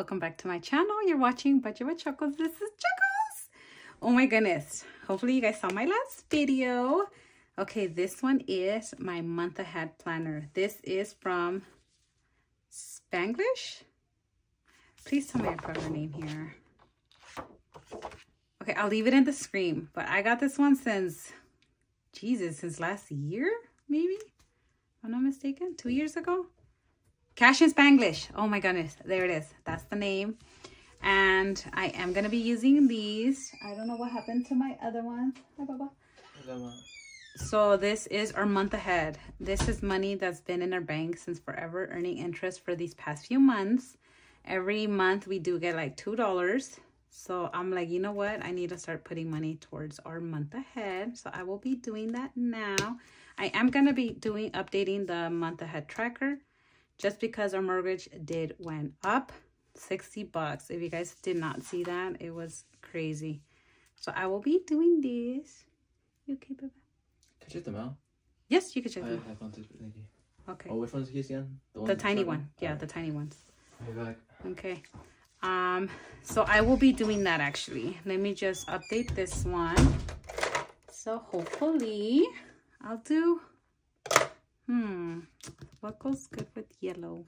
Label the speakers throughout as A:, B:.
A: welcome back to my channel. You're watching Budget with Chuckles. This is Chuckles. Oh my goodness. Hopefully you guys saw my last video. Okay, this one is my month ahead planner. This is from Spanglish. Please tell me your proper name here. Okay, I'll leave it in the screen, but I got this one since, Jesus, since last year, maybe? If I'm not mistaken, two years ago. Cash and Spanglish. Oh my goodness. There it is. That's the name. And I am going to be using these. I don't know what happened to my other one. Hi, Baba. So this is our month ahead. This is money that's been in our bank since forever, earning interest for these past few months. Every month we do get like $2. So I'm like, you know what? I need to start putting money towards our month ahead. So I will be doing that now. I am going to be doing updating the month ahead tracker just because our mortgage did went up 60 bucks if you guys did not see that it was crazy so i will be doing this you keep it
B: Can I check them out?
A: yes you can check
B: I
A: them
B: have one too. Thank you.
A: okay
B: Oh, which one's the case again?
A: the
B: with
A: tiny one yeah
B: Alright.
A: the tiny ones
B: I'll be back.
A: okay um so i will be doing that actually let me just update this one so hopefully i'll do hmm. What goes good with yellow?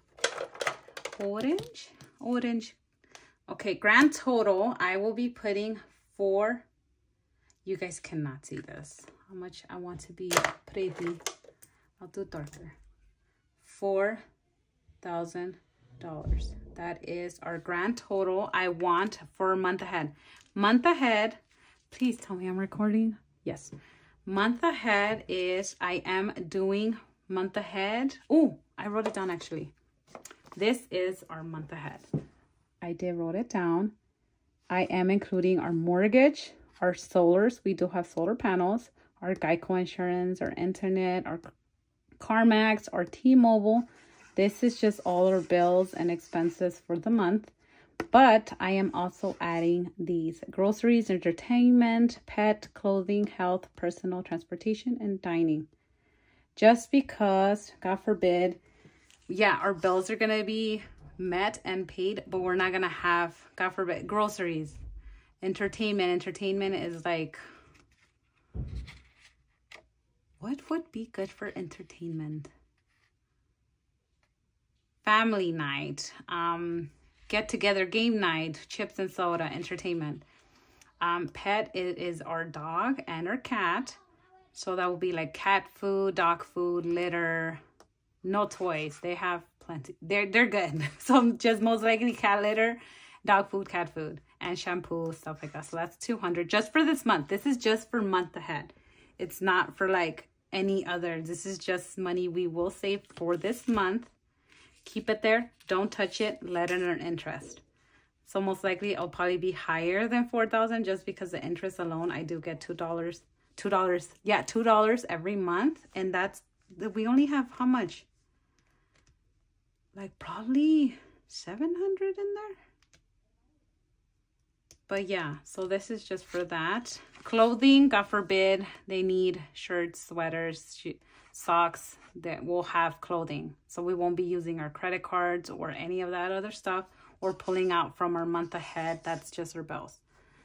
A: Orange? Orange. Okay grand total i will be putting four. You guys cannot see this. How much i want to be pretty? I'll do darker. Four thousand dollars. That is our grand total i want for a month ahead. Month ahead please tell me i'm recording. Yes. Month ahead is i am doing month ahead. Oh i wrote it down actually. This is our month ahead. I did wrote it down. I am including our mortgage our solars. We do have solar panels our geico insurance our internet our carmax our t-mobile. This is just all our bills and expenses for the month. But I am also adding these groceries, entertainment, pet, clothing, health, personal transportation, and dining. Just because, God forbid, yeah, our bills are going to be met and paid, but we're not going to have, God forbid, groceries, entertainment. Entertainment is like, what would be good for entertainment? family night, um, get together game night, chips and soda, entertainment. Um, pet it is our dog and our cat. So that will be like cat food, dog food, litter, no toys. They have plenty. They're they're good. So just most likely cat litter, dog food, cat food, and shampoo, stuff like that. So that's 200 just for this month. This is just for month ahead. It's not for like any other. This is just money we will save for this month keep it there don't touch it let it earn interest so most likely it'll probably be higher than 4000 just because the interest alone i do get two dollars two dollars yeah two dollars every month. And that's we only have how much? Like probably 700 in there. But yeah so this is just for that. Clothing god forbid they need shirts sweaters socks that will have clothing. So we won't be using our credit cards or any of that other stuff or pulling out from our month ahead. That's just our bills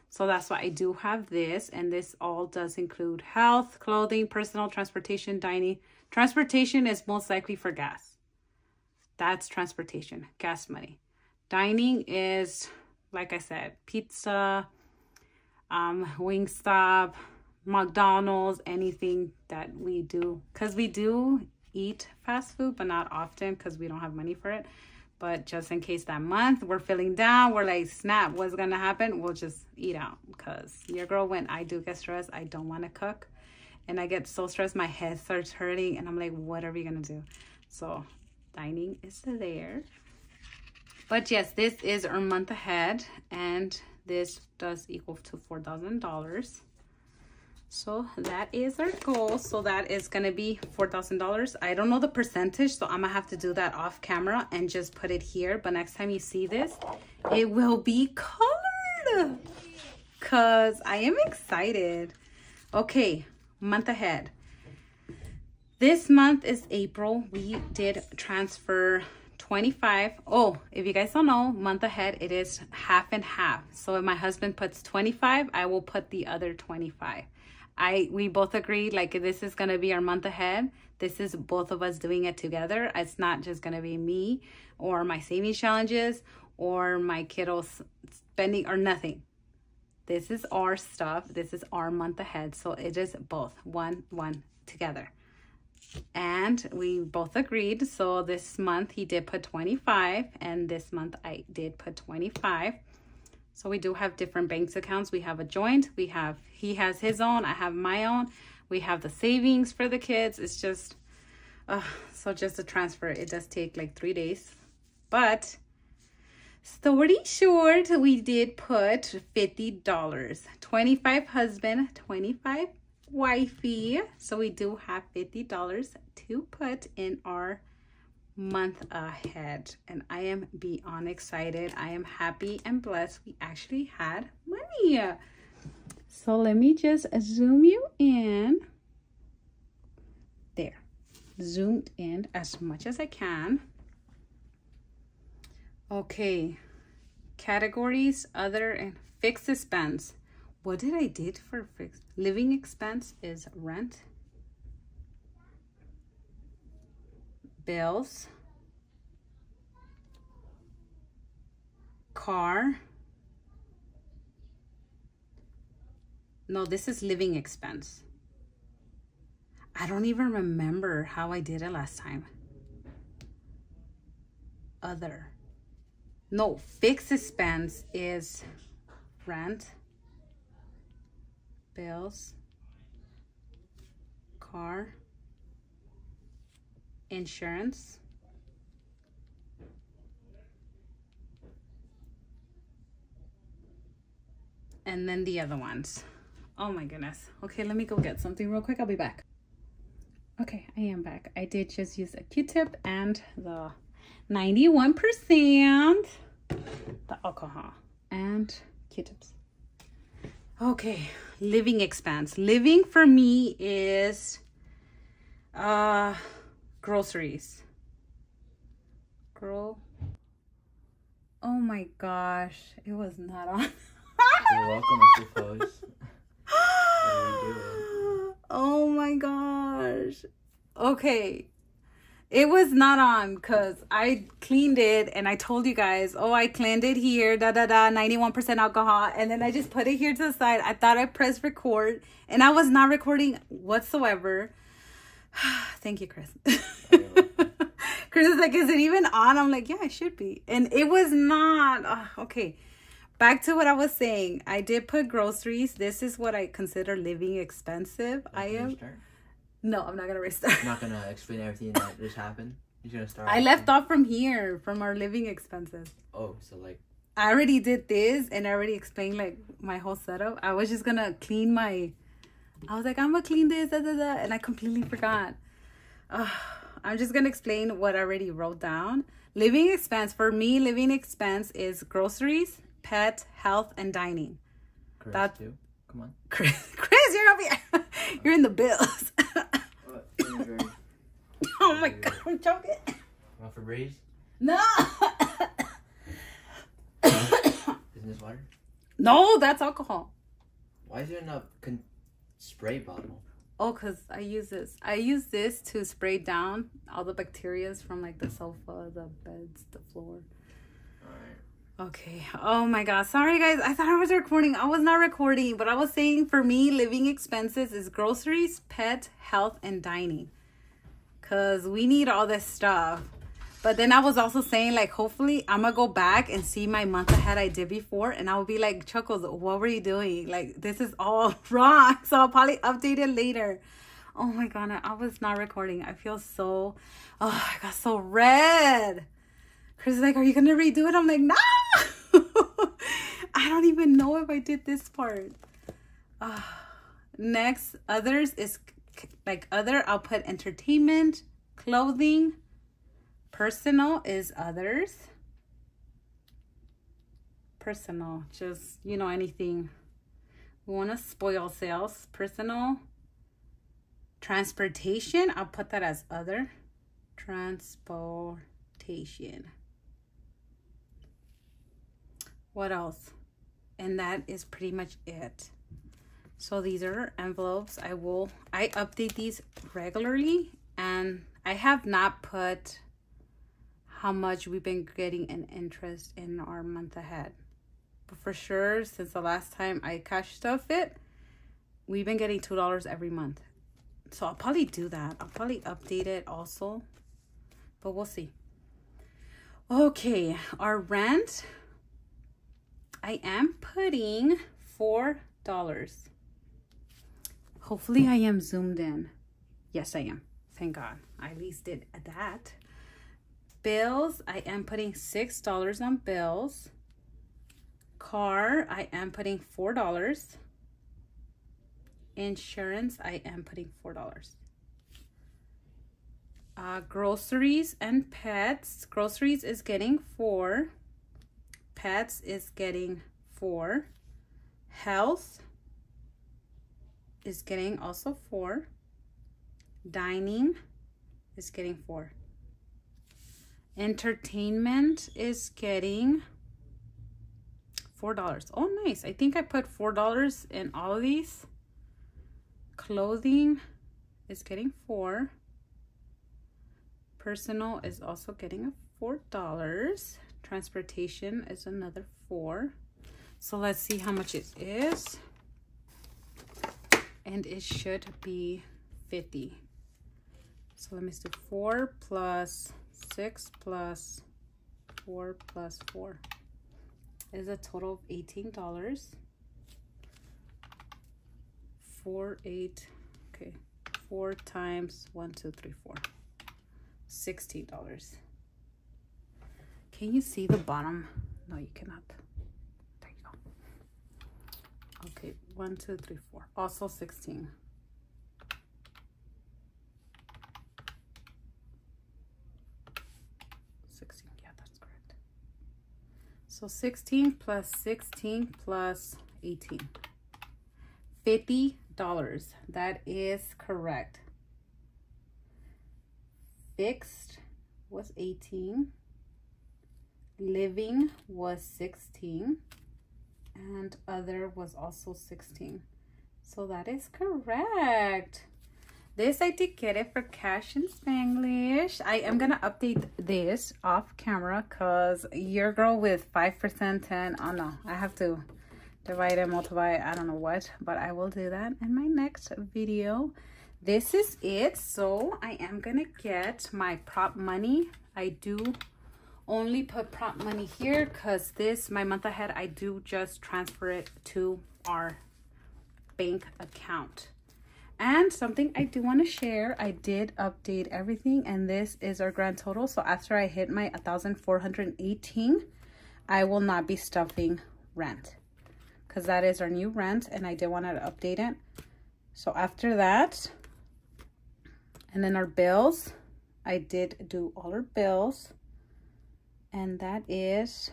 A: so that's why i do have this and this all does include health clothing personal transportation dining. Transportation is most likely for gas. That's transportation gas money. Dining is like i said pizza um wingstop mcdonald's anything that we do. Because we do eat fast food but not often because we don't have money for it but just in case that month we're feeling down we're like snap what's gonna happen? We'll just eat out because your girl when i do get stressed i don't want to cook. And i get so stressed my head starts hurting and i'm like what are we gonna do? So dining is there. But yes this is our month ahead and this does equal to four thousand dollars so that is our goal. So that is to be four thousand dollars. I don't know the percentage so i'm gonna have to do that off camera and just put it here. But next time you see this it will be colored. Because i am excited. Okay month ahead. This month is april. We did transfer 25. Oh, if you guys don't know, month ahead, it is half and half. So if my husband puts 25, I will put the other 25. I we both agreed like this is gonna be our month ahead. This is both of us doing it together. It's not just gonna be me or my savings challenges or my kiddos spending or nothing. This is our stuff. This is our month ahead. So it is both one one together and we both agreed so this month he did put 25 and this month i did put 25 so we do have different banks accounts. We have a joint. We have he has his own. I have my own. We have the savings for the kids. It's just uh, so just a transfer it does take like three days. But story short we did put $50 25 husband 25 wifey. So we do have $50 to put in our month ahead. And I am beyond excited. I am happy and blessed. We actually had money. So let me just zoom you in. There. Zoomed in as much as I can. Okay. Categories, other, and fixed expense. What did I did for fixed? Living expense is rent, bills, car. No, this is living expense. I don't even remember how I did it last time. Other. No, fixed expense is rent bills, car, insurance, and then the other ones. Oh my goodness. Okay, let me go get something real quick. I'll be back. Okay, I am back. I did just use a Q-tip and the 91%, the alcohol, and Q-tips. Okay, living expense. Living for me is uh groceries. Girl. Oh my gosh, it was not on.
B: You're welcome, I suppose.
A: oh my gosh. Okay, it was not on because I cleaned it and I told you guys, oh, I cleaned it here, da da da, 91% alcohol. And then I just put it here to the side. I thought I pressed record and I was not recording whatsoever. Thank you, Chris. Chris is like, is it even on? I'm like, yeah, it should be. And it was not. Oh, okay. Back to what I was saying. I did put groceries. This is what I consider living expensive. I am. No, I'm not gonna restart.
B: I'm not gonna explain everything that just happened. You're gonna start.
A: I left off from here, from our living expenses.
B: Oh, so like.
A: I already did this and I already explained like my whole setup. I was just gonna clean my. I was like, I'm gonna clean this, da, da, da, and I completely forgot. Uh, I'm just gonna explain what I already wrote down. Living expense for me, living expense is groceries, pet, health, and dining.
B: Chris that, too. Come on,
A: Chris. Chris, you're gonna be. you're in the bills. oh my god, I'm choking.
B: Want Febreze?
A: No.
B: Isn't this water?
A: No, that's alcohol.
B: Why is there not con- spray bottle?
A: Oh, cause I use this. I use this to spray down all the bacterias from like the sofa, the beds, the floor. Okay. Oh my god. Sorry guys. I thought I was recording. I was not recording, but I was saying for me, living expenses is groceries, pet, health, and dining. Cause we need all this stuff. But then I was also saying like hopefully I'm gonna go back and see my month ahead I did before and I'll be like, Chuckles, what were you doing? Like this is all wrong. So I'll probably update it later. Oh my god, I was not recording. I feel so oh I got so red. Chris is like, Are you gonna redo it? I'm like, no. I don't even know if I did this part. Uh, next, others is like other. I'll put entertainment, clothing. Personal is others. Personal, just, you know, anything. We want to spoil sales. Personal. Transportation, I'll put that as other. Transportation transportation. What else? And that is pretty much it. So these are envelopes. I will, I update these regularly and I have not put how much we've been getting in interest in our month ahead. But for sure, since the last time I cash stuff it, we've been getting $2 every month. So I'll probably do that. I'll probably update it also. But we'll see. Okay, our rent. I am putting $4. Hopefully I am zoomed in. Yes, I am. Thank God. I at least did that. Bills, I am putting $6 on bills. Car, I am putting $4. Insurance, I am putting $4. Uh, groceries and pets. Groceries is getting 4 Pets is getting 4 Health is getting also 4 Dining is getting 4 Entertainment is getting $4. Oh, nice. I think I put $4 in all of these. Clothing is getting 4 Personal is also getting a $4. Transportation is another 4 So let's see how much it is. And it should be 50 So let me do 4 plus 6 plus 4 plus 4 is a total of $18. 4, 8, okay, 4 times 1, 2, 3, 4. $16. Can you see the bottom? No, you cannot. There you go. Okay, 1, 2, 3, 4. Also 16. So 16 plus 16 plus 18. $50. That is correct. Fixed was 18. Living was 16. And other was also 16. So that is correct. This I did get it for Cash and Spanglish. I am going to update this off camera because your girl with 5% 10. Oh no, I have to divide and multiply. I don't know what, but I will do that in my next video. This is it. So I am going to get my prop money. I do only put prop money here because this, my month ahead, I do just transfer it to our bank account. And something I do want to share, I did update everything and this is our grand total. So after I hit my 1,418, I will not be stuffing rent because that is our new rent and I did want to update it. So after that, and then our bills, I did do all our bills and that is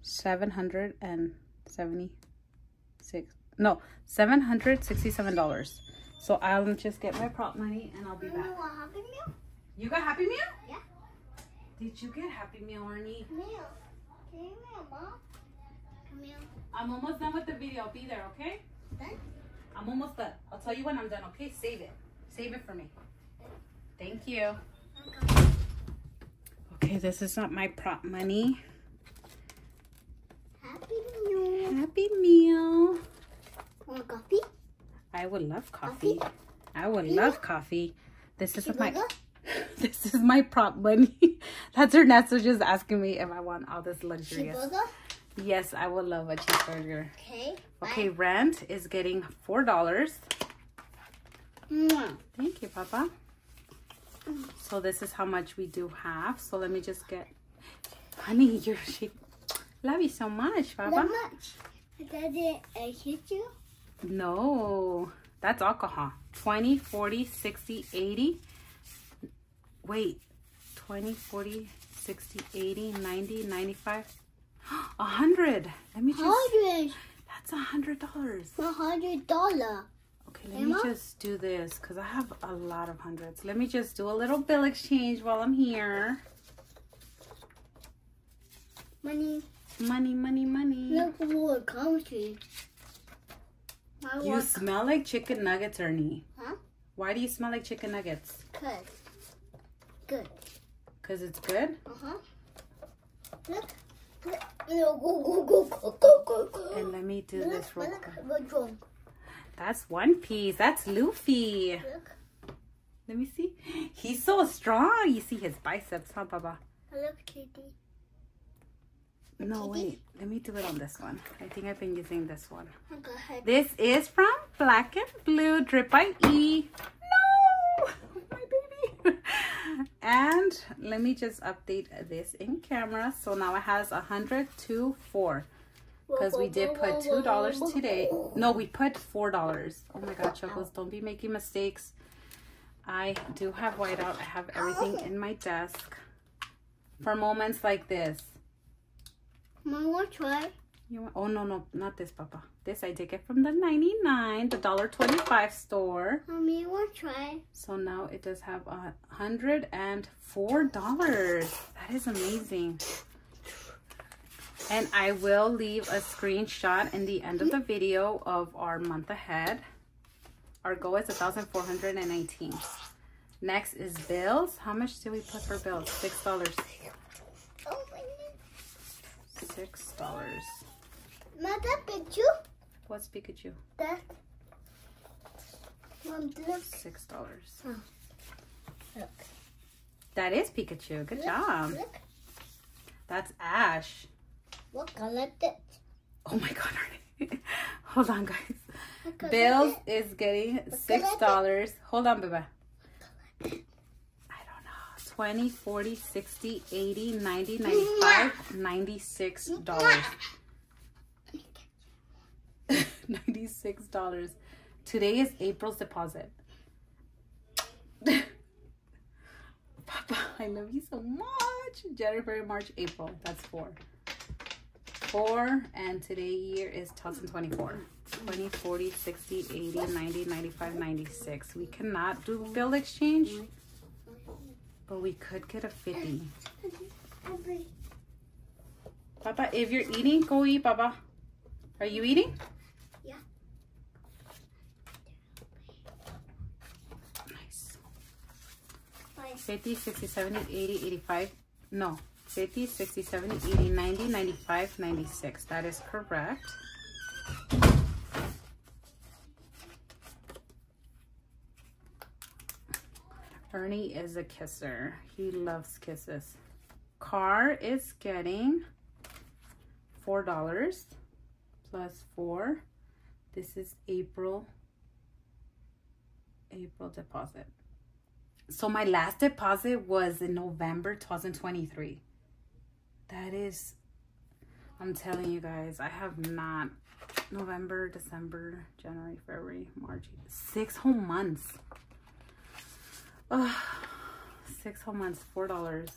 A: 776, no, $767. So I'll just get my prop money and I'll be back. Happy Meal? You got Happy Meal? Yeah. Did you get Happy Meal, Arnie? Meal. Can you meal, Mom? Come here. I'm almost done with the video. I'll be there, okay? Done? I'm almost done. I'll tell you when I'm done, okay? Save it. Save it for me. Thank you. Okay, this is not my prop money.
C: Happy Meal.
A: Happy Meal.
C: Want coffee?
A: I would love coffee. coffee? I would love coffee. This is my this is my prop money. That's her Ernesto just asking me if I want all this luxurious. Yes, I would love a cheeseburger.
C: Okay.
A: Okay, bye. rent is getting four dollars. Thank you, Papa. So this is how much we do have. So let me just get, honey, you're she. Love you so much, Papa.
C: How much? Did I uh, hit you?
A: No, that's alcohol. 20, 40, 60, 80. Wait, 20, 40, 60, 80, 90, 95. 100. Let me just. 100. That's a hundred dollars.
C: A hundred dollar.
A: Okay, let Emma? me just do this because I have a lot of hundreds. Let me just do a little bill exchange while I'm here.
C: Money.
A: Money, money, money.
C: Look what country. I
A: You smell like chicken nuggets, Ernie.
C: Huh?
A: Why do you smell like chicken nuggets?
C: good. Good.
A: Because it's good?
C: Uh huh. Look. Look. Go, go, go, go, go, go, go.
A: And let me do
C: Look,
A: this real quick. That's One Piece. That's Luffy.
C: Look.
A: Let me see. He's so strong. You see his biceps, huh, Baba?
C: Look, kitty.
A: No, wait. Let me do it on this one. I think I've been using this one.
C: Go ahead.
A: This is from Black and Blue Drip by E. No! My baby. and let me just update this in camera. So now it has 100 to 4. Because we did put $2 today. No, we put $4. Oh my god, Chocos, don't be making mistakes. I do have whiteout. I have everything in my desk. For moments like this.
C: Mom, want try?
A: You want, oh, no, no, not this, Papa. This I did get from the 99, the $1.25 store.
C: Mommy, you want try?
A: So now it does have a $104. That is amazing. And I will leave a screenshot in the end of the video of our month ahead. Our goal is 1,419. Next is bills. How much do we put for bills?
C: $6.
A: Six dollars.
C: Mother, picture?
A: What's Pikachu?
C: That. Mom, look.
A: Six dollars.
C: Look.
A: That is Pikachu. Good
C: Look,
A: job.
C: Look.
A: That's Ash.
C: What color?
A: Oh my god. Hold on, guys. Bills
C: is
A: getting six dollars. Hold on, Baba. I 20, 40, 60, 80, 90, 95, 96 dollars. 96 dollars. Today is April's deposit. Papa, I love you so much. January, March, April. That's four. Four, and today year is 2024. 20, 40, 60, 80, 90, 95, 96. We cannot do bill exchange, but we could get a 50. Papa, if you're eating, go eat, Papa. Are you eating?
C: Yeah.
A: Nice.
C: Five.
A: 50, 60, 70, 80, 85. No. 50, 60, 70, 80, 90, 95, 96. That is correct. Ernie is a kisser. He loves kisses. Car is getting $4 plus 4. This is April April deposit. So my last deposit was in November 2023. That is, I'm telling you guys, I have not November, December, January, February, March, six whole months. Ugh, six whole months, four dollars.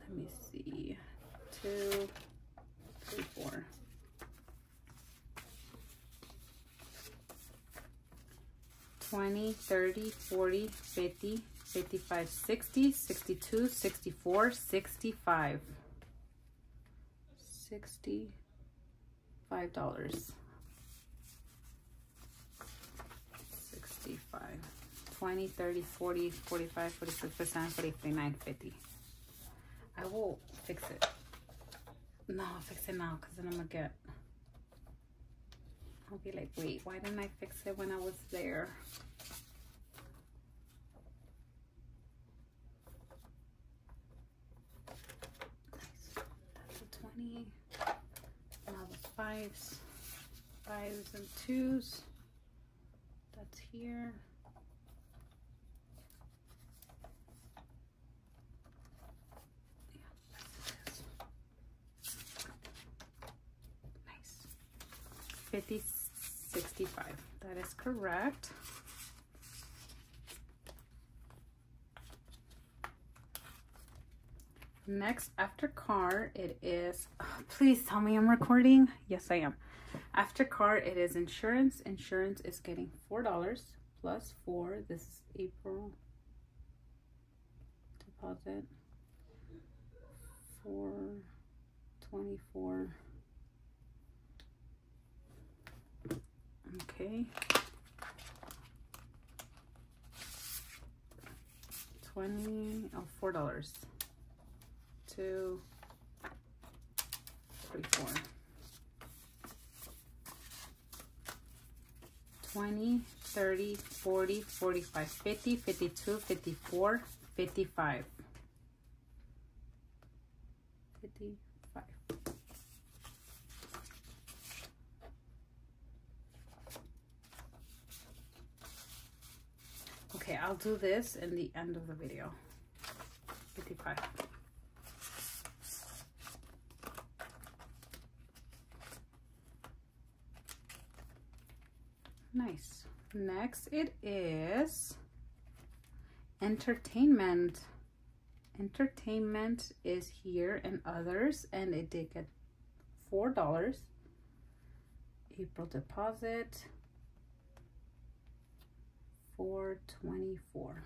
A: Let me see, two, three, four. Twenty, thirty, forty, fifty, fifty-five, sixty, sixty-two, sixty-four, sixty-five. Sixty-five dollars. 20, 30, 40, 45, 46, 47, 49, 50. I will fix it. No, I'll fix it now because then I'm going to get... I'll be like, wait, why didn't I fix it when I was there? Nice. That's a 20. Now the fives, fives and twos. That's here. Correct. Next, after car, it is, oh, please tell me I'm recording. Yes, I am. After car, it is insurance. Insurance is getting $4 plus 4. This is April deposit. four, 24. Okay. 20, oh, four dollars. Two, three, four. 20, 30, 40, 45, 50, 52, 54, 55. 55. Okay, I'll do this in the end of the video. 55. Nice. Next it is entertainment. Entertainment is here and others and it did get four dollars. April deposit four twenty four.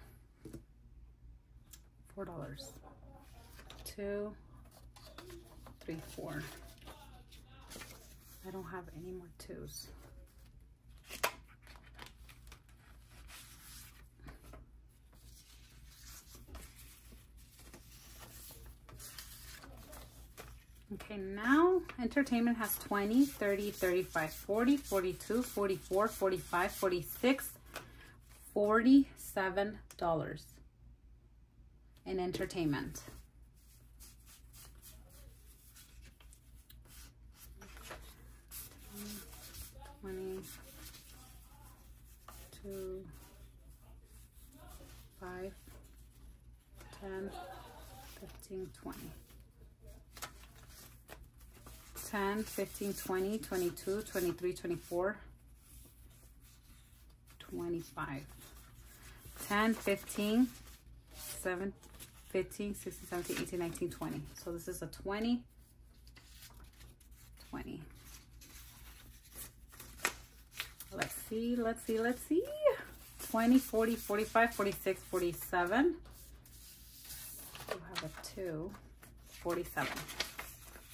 A: Four dollars. Two, three, four. I don't have any more twos. Okay, now entertainment has 20, 30, 35, 40, 42, 44, 45, 46, 47 dollars in entertainment. Twenty, two, five, ten, fifteen, twenty. 10, 15, 20, 22, 23, 24, 25. 10, 15, 7, 15, 16, 17, 18, 19, 20. So this is a 20, 20. Let's see, let's see, let's see. 20, 40, 45, 46, 47. You have a 2, 47.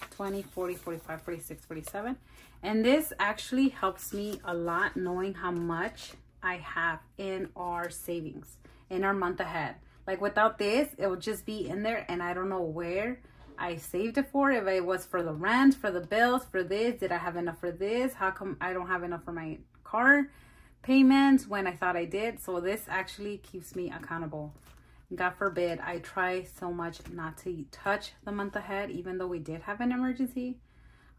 A: 20, 40, 45, 46, 47. And this actually helps me a lot knowing how much I have in our savings, in our month ahead. Like without this, it would just be in there and I don't know where I saved it for. If it was for the rent, for the bills, for this, did I have enough for this? How come I don't have enough for my car payments when I thought I did? So this actually keeps me accountable. God forbid, I try so much not to touch the month ahead, even though we did have an emergency.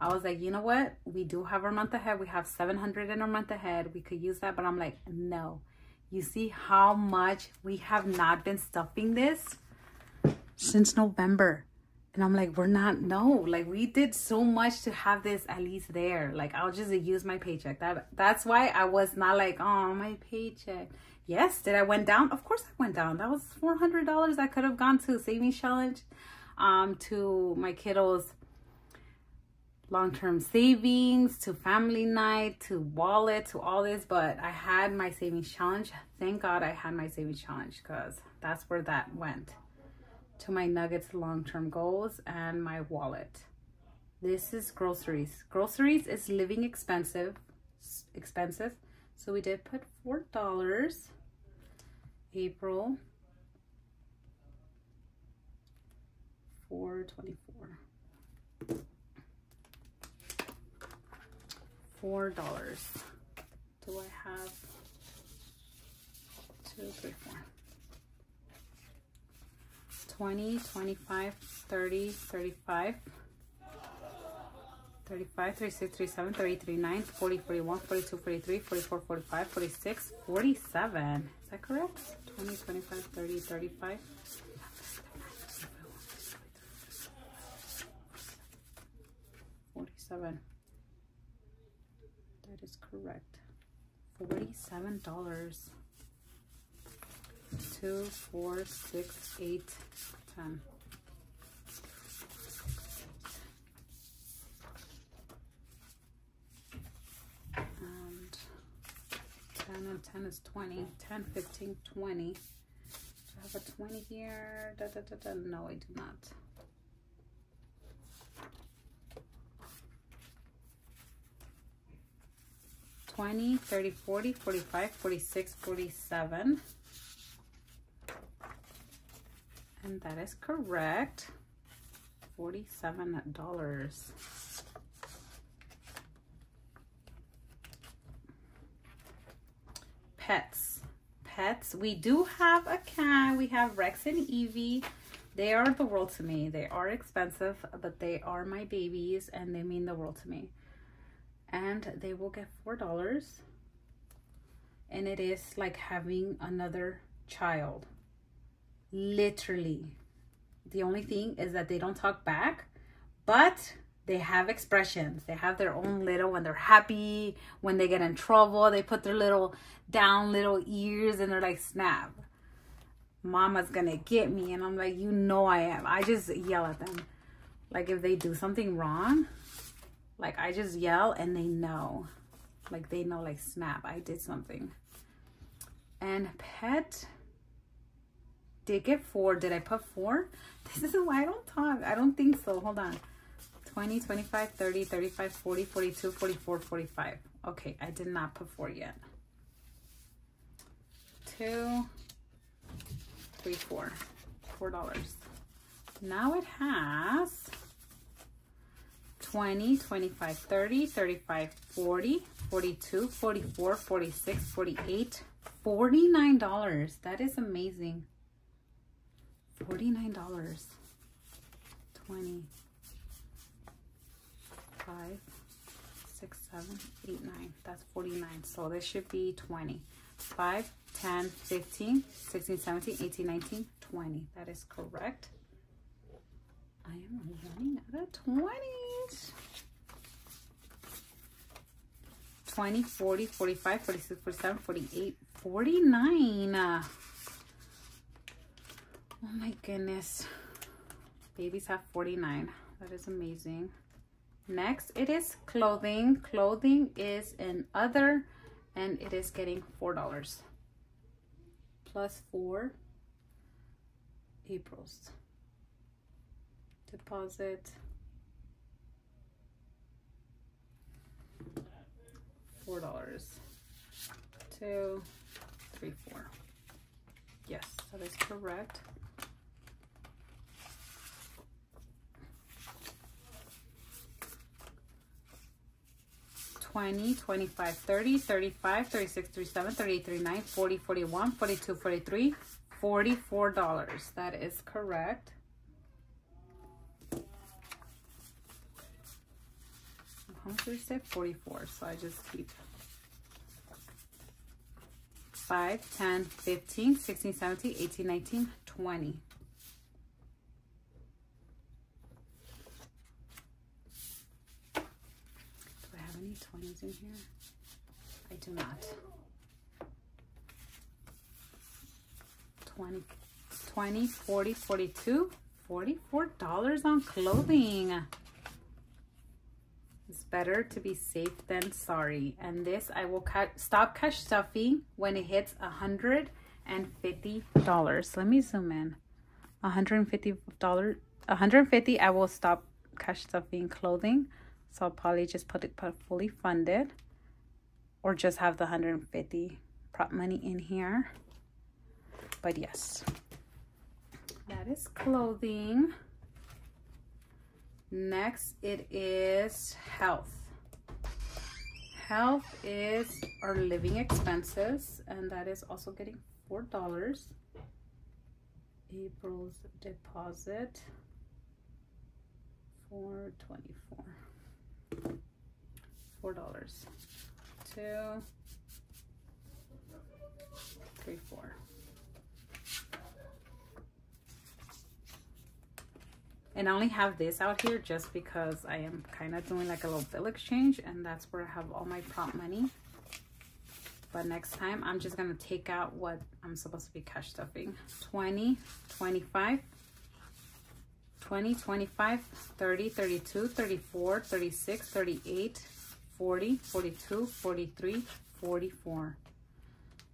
A: I was like, you know what? We do have our month ahead. We have 700 in our month ahead. We could use that. But I'm like, no. You see how much we have not been stuffing this since November. And I'm like, we're not, no, like we did so much to have this at least there. Like I'll just use my paycheck. That That's why I was not like, oh, my paycheck. Yes, did I went down? Of course I went down. That was $400 I could have gone to savings challenge, um, to my kiddos long-term savings, to family night, to wallet, to all this. But I had my savings challenge. Thank God I had my savings challenge because that's where that went to my nuggets long-term goals and my wallet. This is groceries. Groceries is living expensive, expensive. So we did put $4 April 424 four dollars do I have two three four 20 25 30 35 35, 36, 37, 38, 39, 40, 41, 42, 43, 44, 45, 46, 47. Is that correct? 20, 25, 30, 35. Forty-seven. Is correct. Forty-seven dollars. Two, four, six, eight, ten. and 10 is 20. 10, 15, 20. Ten, fifteen, twenty. Do I have a 20 here? Da, da, da. No, I do not. 20, 30, 40, 45, 46, 47. And that is correct. $47. Pets. Pets. We do have a cat. We have Rex and Evie. They are the world to me. They are expensive, but they are my babies and they mean the world to me. And they will get $4. And it is like having another child. Literally. The only thing is that they don't talk back, but they have expressions. They have their own little, when they're happy, when they get in trouble, they put their little down little ears and they're like, snap mama's gonna get me and i'm like you know i am i just yell at them like if they do something wrong like i just yell and they know. Like they know like snap i did something. And pet did get four. Did i put four? This is why i don't talk. I don't think so. Hold on. 20 25 30 35 40 42 44 45 okay i did not put four yet. Two three, four. Four dollars. Now it has 20, 25, 30, 35, 40, 42, 44, 46, 48, $49. That is amazing. $49. 20, 5, 6, 7, 8, 9. That's 49. So this should be 20. 5, 10, 15, 16, 17, 18, 19, 20. That is correct. I am running out of 20s. 20, 40, 45, 46, 47, 48, 49. Oh my goodness. Babies have 49. That is amazing. Next, it is clothing. Clothing is an other and it is getting $4 plus 4 April's deposit four dollars two three four yes that is correct 20, 25, 30, 35, 36, 37, 38, 39, 40, 41, 42, 43, $44. That is correct. Much say? 44. So I just keep 5, 10, 15, 16, 17, 18, 19, 20. Do I have any 20s in here? I do not. 20, 20, 40, 42, $44 on clothing. It's better to be safe than sorry. And this, I will cut, stop cash stuffing when it hits $150. Let me zoom in. $150, 150 I will stop cash stuffing clothing. So I'll probably just put it put fully funded or just have the 150 prop money in here. But yes, that is clothing. Next, it is health. Health is our living expenses, and that is also getting $4. April's deposit, 424 four dollars two three four and I only have this out here just because I am kind of doing like a little bill exchange and that's where I have all my prop money. But next time I'm just gonna take out what I'm supposed to be cash stuffing. 20 25 20, 25, 30, 32, 34, 36, 38, 40, 42, 43, 44.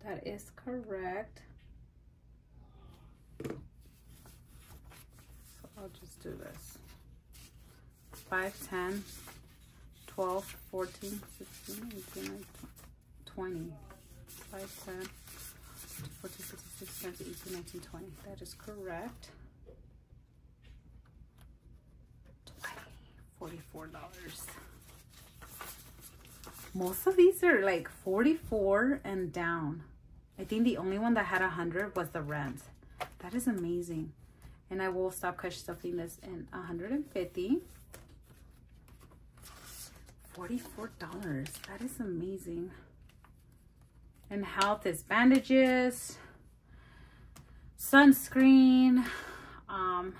A: That is correct. Do this. 5, 10, 12, 14, 15, 18, 19, 20. 5, 10, 14, 15, 16, 17, 18, 19, 20. That is correct. 20, $44. Most of these are like 44 and down. I think the only one that had 100 was the rent. That is amazing. And I will stop cash stuffing this in 150. $44. That is amazing. And health is bandages, sunscreen, um,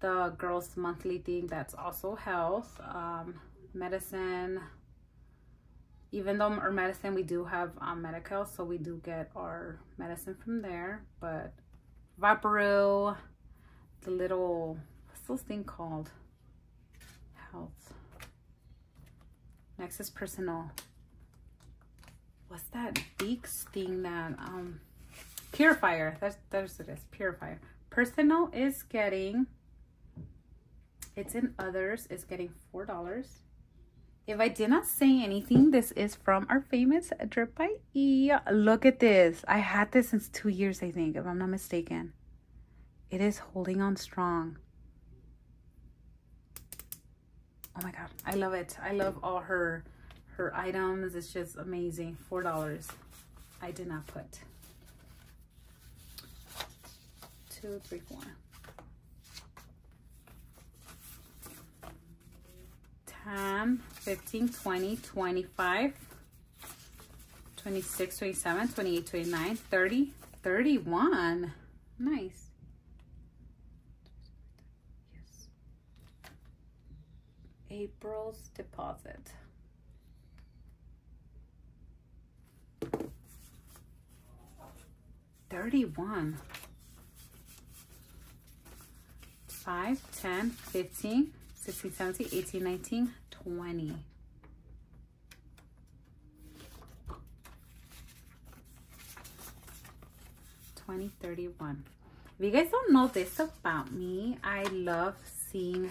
A: the girls monthly thing that's also health, um, medicine. Even though our medicine, we do have um, medical, so we do get our medicine from there. But Vaporub, the little, what's this thing called? Health. Next is personal. What's that Vicks thing that, um, purifier. That's, there's it is, purifier. Personal is getting, it's in others, is getting $4. If I did not say anything, this is from our famous Drip by E. Look at this. I had this since two years, I think, if I'm not mistaken. It is holding on strong. Oh my God, I love it. I love all her her items. It's just amazing. Four dollars. I did not put. Two, three, four. 10, 15, 20, 25, 26, 27, 28, 29, 30, 31. Nice. Yes. April's deposit. Thirty-one. Five, ten, fifteen. 16, 17, 18, 19, 20. Twenty thirty one. If you guys don't know this about me, I love seeing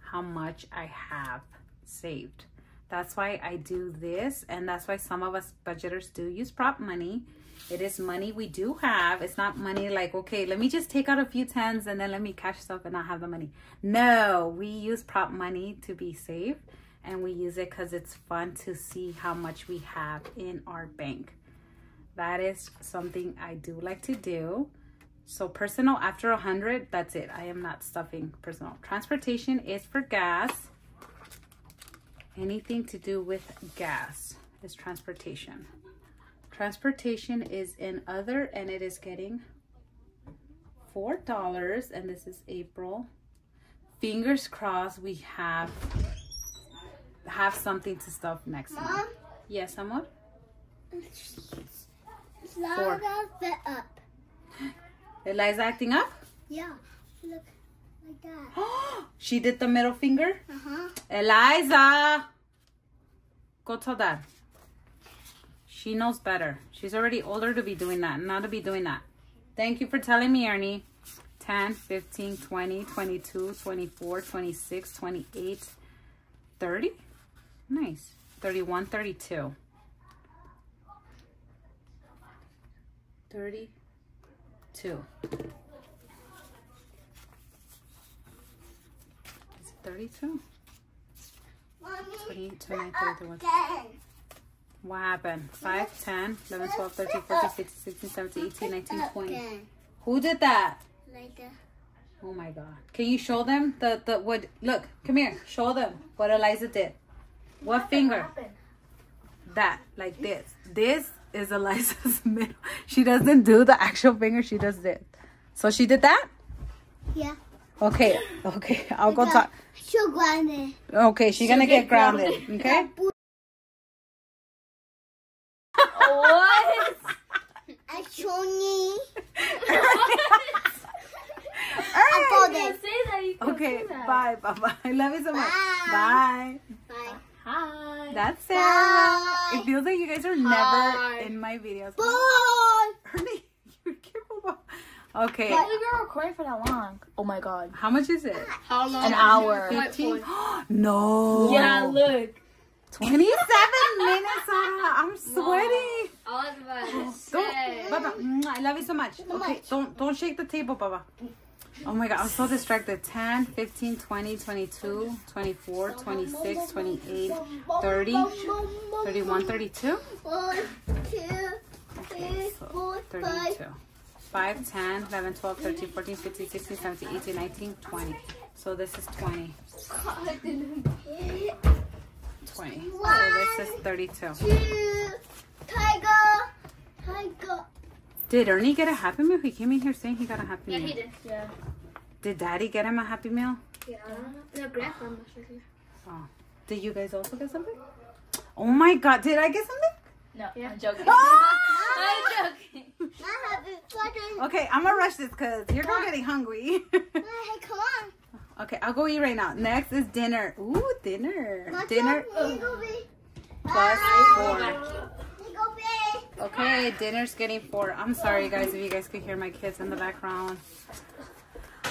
A: how much I have saved. That's why I do this, and that's why some of us budgeters do use prop money it is money we do have. It's not money like, okay, let me just take out a few tens and then let me cash stuff and not have the money. No, we use prop money to be safe and we use it because it's fun to see how much we have in our bank. That is something I do like to do. So personal after a 100, that's it. I am not stuffing personal. Transportation is for gas. Anything to do with gas is transportation. Transportation is in other and it is getting $4 and this is April. Fingers crossed we have have something to stuff next
C: Mom?
A: month. Yes, amor?
C: Four. up.
A: Eliza acting up?
C: Yeah. Look like that.
A: she did the middle finger?
C: Uh-huh.
A: Eliza! Go tell dad. She knows better. She's already older to be doing that, not to be doing that. Thank you for telling me, Ernie. 10, 15, 20, 22, 24, 26, 28, 30. Nice. 31, 32. 32. Is it 32?
C: Mommy,
A: 28, 29, 31.
C: Again.
A: What happened? 5, 10, 11, 12, 13, 14, 15, 16, 17, 18, 19, 20. Who did that? Oh my god. Can you show them the, the what? Look, come here. Show them what Eliza did. What finger? That, like this. This is Eliza's middle. She doesn't do the actual finger. She does this. So she did that?
C: Yeah.
A: Okay. Okay. I'll go
C: Okay.
A: talk.
C: So grounded.
A: Okay. She's gonna get grounded. Okay.
D: What?
C: Actually,
A: Alright.
C: fold
D: You
C: it.
D: can't say that. You can't
A: Okay.
D: say that.
A: Bye. Bye. Bye. I love you so much.
C: Bye.
A: Bye.
C: Bye.
D: Hi.
A: That's Sarah.
C: Bye.
A: It feels like you guys are never in my videos.
C: Bye.
A: Ernie, you're careful. Okay.
D: I believe we were recording for that long. Oh my god.
A: How much is it?
D: How long? An hour.
A: 15? no.
D: Yeah, look.
A: 27 minute, Sarah. I'm sweating.
C: I was about to
A: Don't. Baba, I love you so much. Okay, don't don't shake the table, Baba. Oh my god, I'm so distracted. 10, 15, 20, 22, 24, 26, 28, 30, 31, 32.
C: One, two, three,
A: So
C: four,
A: 32. 5, 10, 11, 12, 13, 14, 15, 16, 17, 18, 19, 20. So this is 20.
C: Five.
A: 20. So oh, this is 32.
C: Two, tiger, tiger.
A: Did Ernie get a Happy Meal? He came in here saying he got a Happy
C: Yeah,
A: Meal.
C: he did.
D: Yeah.
A: Did Daddy get him a Happy Meal?
C: Yeah. No, grandpa must.
A: Oh. Did you guys also get something? Oh my god, did I get something?
D: No,
C: Yeah. Ah!
D: I'm joking.
C: I'm joking. I have it.
A: Okay, I'm gonna rush this because you're all getting hungry.
C: Hey, come on.
A: Okay, I'll go eat right now. Next is dinner. Ooh, dinner.
C: Not
A: Dinner
C: yet. Legal bee.
A: plus four. Okay, dinner's getting four. I'm sorry, guys, if you guys could hear my kids in the background.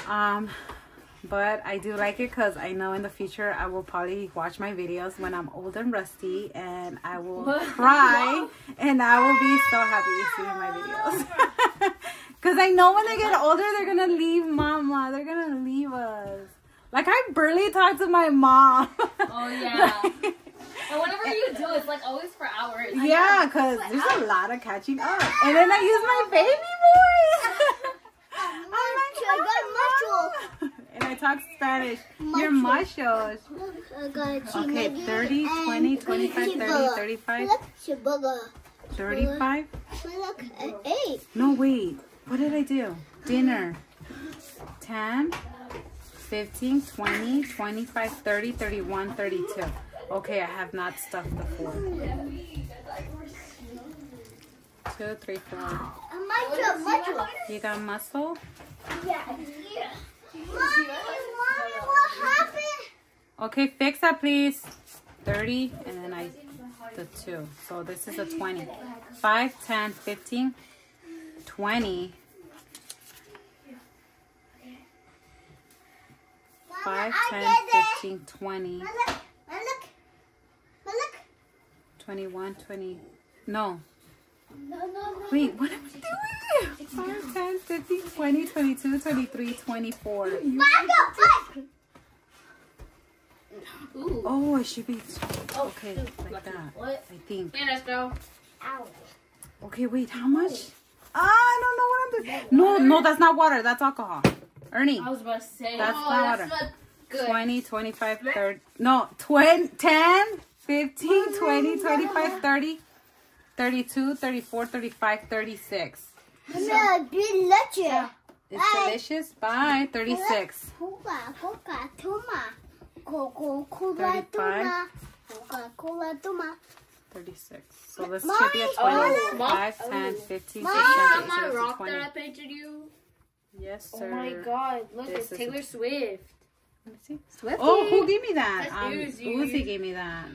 A: Um, but I do like it because I know in the future I will probably watch my videos when I'm old and rusty, and I will cry, and I will be so happy seeing my videos. Because I know when they get older, they're gonna leave Mama. They're gonna leave us. Like I barely talk to my mom.
D: Oh, yeah. And whenever you do, it's like always for hours.
A: Yeah, because there's a lot of catching up. And then I use my baby voice. I'm like,
C: I
A: "Oh, And I talk Spanish. You're machos. Okay, 30, 20, 25, 30, 35,
C: Look, Shibuga.
A: 35.
C: Look, uh, eight.
A: No, wait. What did I do? Dinner. 10, 15, 20, 25, 30, 31, 32. Okay, I have not stuffed the four. Two, three, four. You got muscle?
C: Yeah. Mommy, mommy, what happened?
A: Okay, fix that, please. 30, and then I, the 2. So this is a 20. 5, 10, 15, 20. 5, 10, 15, 20,
C: Look, look, look.
A: 21, 20. No.
C: No, no, no.
A: Wait, what am I doing? 5, 10, 15, 20, 22, 23, 24.
C: Back up, back.
D: Ooh.
A: Oh, it should be okay, like that.
D: What?
A: I think.
D: Here, let's go.
C: Ow.
A: Okay, wait, how much? Ah, I don't know what I'm doing. No, no, that's not water. That's alcohol. Ernie,
D: I was about to say.
A: That's
D: oh,
A: not water.
D: not good.
A: 20, 25, 30. No, 20, 10, 15, 20, 25, 30, 32, 34, 35, 36.
C: No, be leche.
A: It's delicious. Bye. 36.
C: Coca, Coca, toma. Coca, Cola,
A: 35.
C: toma. Coca, Cola, toma.
A: 36. So this should be a 20.
D: Oh,
A: 5, 10, 15, 16,
C: Mom.
A: 17,
D: my
A: 18,
D: rock
A: 20.
D: that I painted you.
A: Yes, sir.
D: Oh my god, look,
A: This
D: it's Taylor Swift.
A: Let me see.
D: Swiftie.
A: Oh, who gave me that?
D: That's
A: Um,
D: Uzi.
A: Uzi gave me that.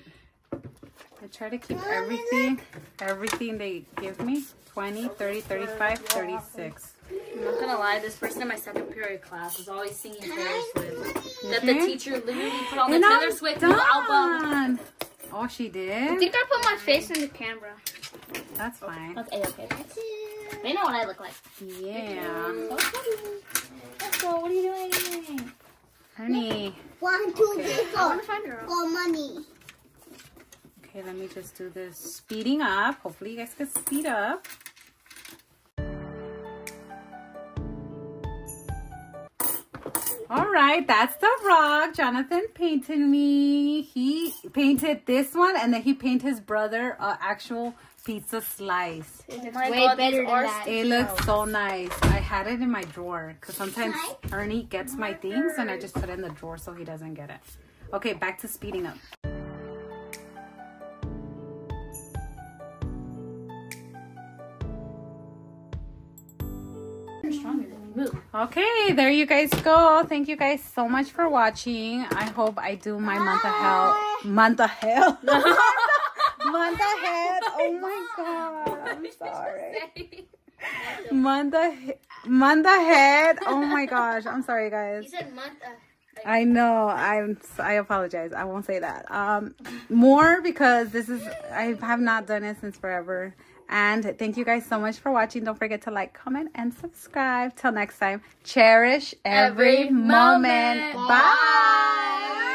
A: I try to keep
C: Mommy,
A: everything, everything they give me. 20, 30, 35, 36.
D: I'm not gonna lie, this person in my second period class was always singing Taylor Swift. That the teacher literally put on the
A: And
D: Taylor
A: I'm
D: Swift new album.
A: Done. Oh, she did?
C: I
A: did?
C: think I put my face in the camera.
A: That's fine.
D: That's A-okay. They know what I look like.
A: Yeah.
D: Let's go, what are you doing?
A: Honey.
C: One, two,
A: Okay.
C: three,
D: I wanna find her.
C: For money.
A: Okay, let me just do this speeding up. Hopefully you guys can speed up. All right, that's the rock. Jonathan painted me. He painted this one, and then he painted his brother a actual pizza slice.
C: It's
D: my
C: way
D: God,
C: better than that.
A: It looks so nice. I had it in my drawer because sometimes Ernie gets my things, and I just put it in the drawer so he doesn't get it. Okay, back to speeding up. Okay, there you guys go. Thank you guys so much for watching. I hope I do my month of hell. Month of hell. month ahead. Oh my god. I'm sorry. Month ahead. Month ahead. Oh my gosh. I'm sorry, guys.
C: You said month.
A: I know. I'm. I apologize. I won't say that. Um, more because this is. I have not done it since forever. And thank you guys so much for watching. Don't forget to like, comment, and subscribe. Till next time, cherish every,
D: Every
A: moment.
D: moment.
A: Bye.